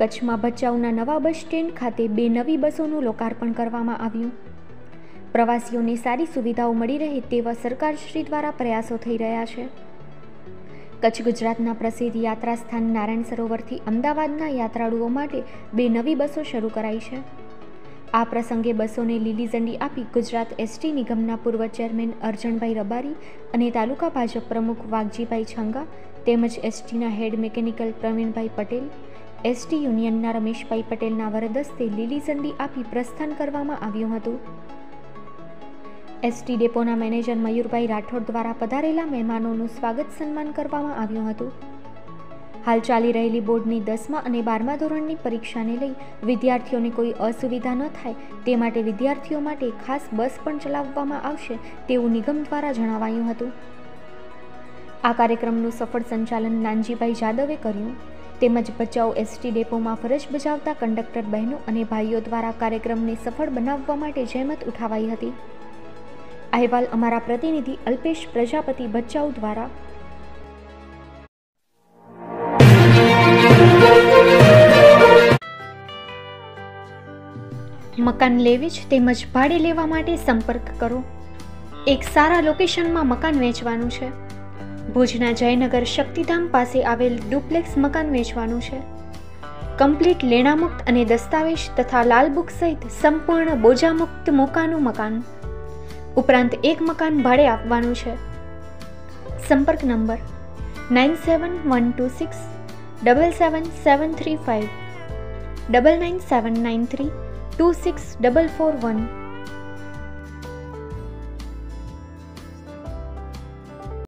કચ્છમાં ભચાઉના નવા bus stand ખાતે બે નવી બસોનું લોકાર્પણ કરવામાં આવ્યું. પ્રવાસીઓને સારી સુવિધાઓ મળી રહે તેવા સરકારશ્રી દ્વારા પ્રયાસો થઈ રહ્યા છે. કચ્છ ગુજરાતના પ્રસિદ્ધ યાત્રા સ્થાન નારાયણ સરોવરથી અમદાવાદના યાત્રાળુઓ માટે બે નવી બસો શરૂ કરાઈ છે. આ પ્રસંગે બસોને લીલી ઝંડી આપી ગુજરાત એસટી નિગમના પૂર્વ ચેરમેન અરજણભાઈ રબારી અને તાલુકા ભાજપ પ્રમુખ વાઘજીભાઈ છંગા તેમજ એસટીના head mechanical Pravinbhai Patel ST યુનિયનના Rameshbhai પટેલના વરદસ્તે લીલી ઝંડી આપી પ્રસ્થાન કરવામાં આવ્યું હતું. એસટી ડેપોના મેનેજર મયુરભાઈ રાઠોડ દ્વારા પધારેલા મહેમાનોનું સ્વાગત સન્માન કરવામાં આવ્યું હતું. હાલ ચાલી રહેલી બોર્ડની દસમા અને બારમા ધોરણની પરીક્ષાને લઈ વિદ્યાર્થીઓને કોઈ અસુવિધા ન થાય તે માટે વિદ્યાર્થીઓ માટે ખાસ બસ પણ ચલાવવામાં આવશે તેવું નિગમ દ્વારા જણાવાયું હતું. આ કાર્યક્રમનું સફળ સંચાલન નાનજીભાઈ જાદવે કર્યું. તેમજ ભચાઉ એસટી ડેપોમાં ફરજ બજાવતા કંડક્ટર બહેનો અને ભાઈઓ દ્વારા કાર્યક્રમને સફળ બનાવવા માટે જહેમત ઉઠાવાઈ હતી. અહેવાલ અમારા પ્રતિનિધિ અલ્પેશ પ્રજાપતિ ભચાઉ દ્વારા મકાન લેવી જ તેમજ ભાડે લેવા માટે સંપર્ક કરો. એક સારા લોકેશનમાં મકાન વેચવાનું છે. ભુજના જયનગર શક્તિધામ પાસે આવેલ ડુપ્લેક્સ મકાન વેચવાનું છે. કમ્પ્લીટ લેણામુક્ત અને દસ્તાવેજ તથા લાલ બુક સહિત સંપૂર્ણ બોજામુક્ત મોકાનું મકાન. ઉપરાંત એક મકાન ભાડે આપવાનું છે. સંપર્ક number nine seven one two six double seven seven three five double nine seven nine three two six double four one.